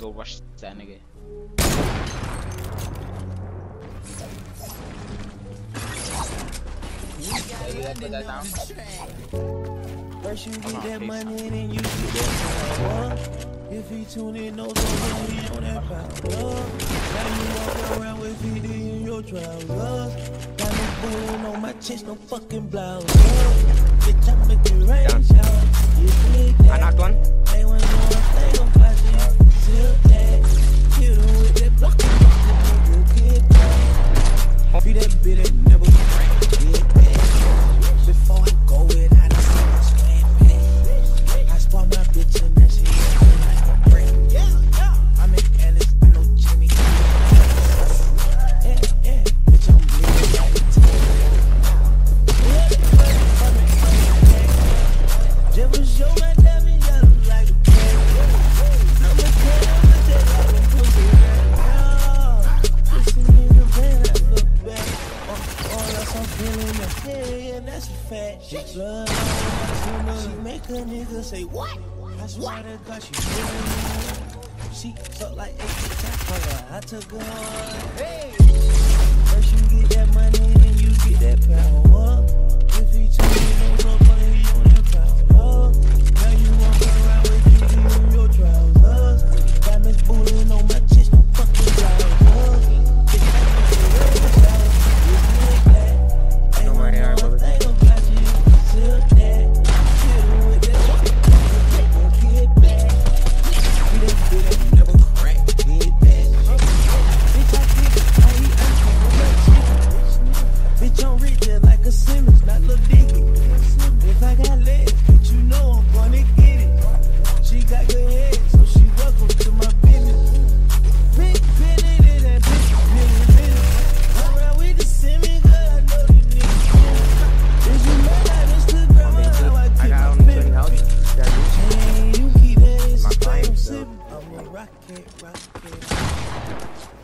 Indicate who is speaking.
Speaker 1: Go watch that nigga.
Speaker 2: First you get that money and you get power. If he tune in, knows I'm on that power. Now you walk around with VD in your trousers. Got me pulling on my chest, no fucking blouse. Bitch, I rain, y'all.
Speaker 3: I knocked one.
Speaker 2: That's a fact. She make a nigga say what? I swear she She fuck like eight. I took her. Hey, first you get that money. rocket, rocket.